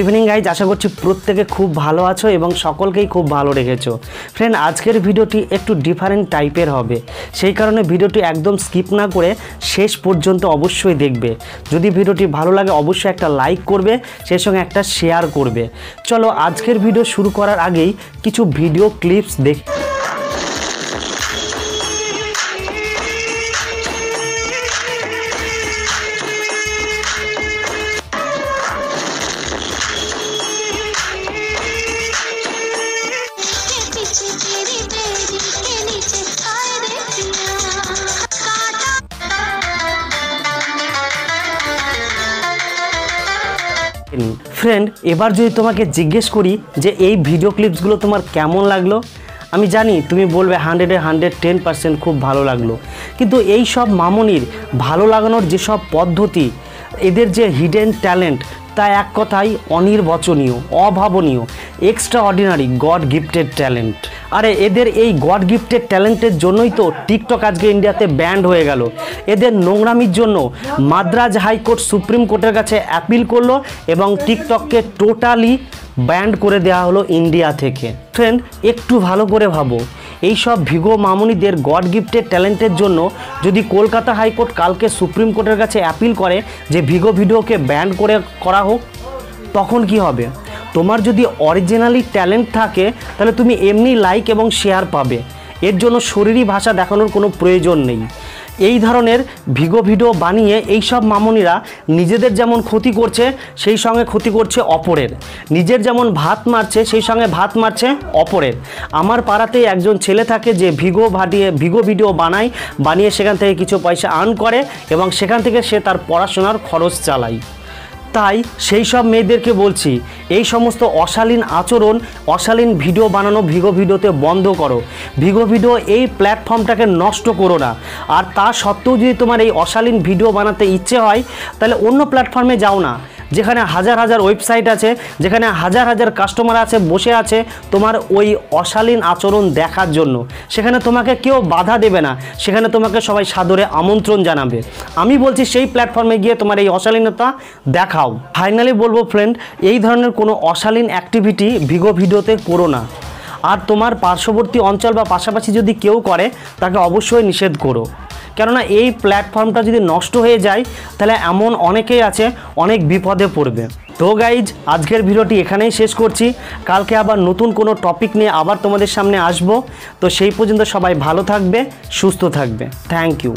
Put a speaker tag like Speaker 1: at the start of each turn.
Speaker 1: Evening guys আশা করছি প্রত্যেকে খুব ভালো আছো এবং সকলকেই খুব ভালো রেখেছো। ফ্রেন্ড আজকের ভিডিওটি একটু ডিফারেন্ট টাইপের হবে। সেই কারণে ভিডিওটি একদম স্কিপ না করে শেষ পর্যন্ত অবশ্যই দেখবে। যদি ভিডিওটি ভালো লাগে, অবশ্যই একটা লাইক করবে সেই সঙ্গে একটা শেয়ার করবে। চলো, আজকের ভিডিও শুরু করার আগেই কিছু ভিডিও ক্লিপস দেখ ফ্রেন্ড এবার যদি তোমাকে জিজ্ঞেস করি যে এই ভিডিও ক্লিপসগুলো তোমার কেমন লাগল? আমি জানি তুমি বলবে হান্ড্রেডে হান্ড্রেড টেন পার্সেন্ট খুব ভালো লাগল। কিন্তু এই সব মামনির ভালো লাগানোর যেসব পদ্ধতি, এদের যে হিডেন ট্যালেন্ট তা এক কথায় অনির্বচনীয়, অভাবনীয় extraordinary god gifted talent আরে এদের এই গড গিফটেড ট্যালেন্টের জন্যই তো টিকটক আজকে ইন্ডিয়াতে ব্যান্ড হয়ে গেল। এদের নোংরামির জন্য মাদ্রাজ হাইকোর্ট সুপ্রিম কোর্টের কাছে অ্যাপিল করল এবং টিকটককে টোটালি ব্যান্ড করে দেওয়া হলো ইন্ডিয়া থেকে। ফ্রেন্ড একটু ভালো করে ভাবো। এই সব ভিগো মামুনিদের গড গিফটেড ট্যালেন্টের জন্য যদি কলকাতা হাইকোর্ট কালকে সুপ্রিম কোর্টের কাছে অ্যাপিল করে যে ভিগো ভিডিওকে ব্যান্ড করে করা হোক, তখন কি হবে? তোমার যদি অরিজিনালি ট্যালেন্ট থাকে, তাহলে তুমি এমনি লাইক এবং শেয়ার পাবে। এর জন্য শরীরী ভাষা দেখানোর কোনো প্রয়োজন নেই। এই ধরনের ভিগো ভিডিও বানিয়ে এই সব মামনিরা নিজেদের যেমন ক্ষতি করছে, সেই সঙ্গে ক্ষতি করছে অপরের। নিজের যেমন ভাত মারছে, সেই সঙ্গে ভাত মারছে অপরের। আমার পাড়াতেই একজন ছেলে থাকে যে ভিগো ভাটিয়ে ভিগো ভিডিও বানায়, বানিয়ে সেখান থেকে কিছু পয়সা আর্ন করে এবং সেখান থেকে সে তার পড়াশোনার খরচ চালায়। তাই সেই সব মেয়েদেরকে বলছি, এই সমস্ত অশালীন আচরণ, অশালীন ভিডিও বানানো ভিগো ভিডিওতে বন্ধ করো। ভিগো ভিডিও এই প্ল্যাটফর্মটাকে নষ্ট করো না। আর তা সত্ত্বেও যদি তোমার এই অশালীন ভিডিও বানাতে ইচ্ছে হয়, তাহলে অন্য প্ল্যাটফর্মে যাও না। যেখানে হাজার হাজার ওয়েবসাইট আছে, যেখানে হাজার হাজার কাস্টমার আছে, বসে আছে তোমার ওই অশালীন আচরণ দেখার জন্য। সেখানে তোমাকে কেউ বাধা দেবে না, সেখানে তোমাকে সবাই সাদরে আমন্ত্রণ জানাবে। আমি বলছি সেই প্ল্যাটফর্মে গিয়ে তোমার এই অশালীনতা দেখাও। ফাইনালি বলব ফ্রেন্ড এই ধরনের কোনো অশালীন অ্যাক্টিভিটি ভিগো ভিডিওতে করো না। আর তোমার পার্শ্ববর্তী অঞ্চল বা পাশাপাশি যদি কেউ করে, তাকে অবশ্যই নিষেধ করো। কেননা এই প্ল্যাটফর্মটা যদি নষ্ট হয়ে যায়, তাহলে এমন অনেকেই আছে, অনেক বিপদে পড়বে। তো গাইজ আজকের ভিডিওটি এখানেই শেষ করছি। কালকে আবার নতুন কোনো টপিক নিয়ে আবার তোমাদের সামনে আসব। তো সেই পর্যন্ত সবাই ভালো থাকবে, সুস্থ থাকবে। Thank you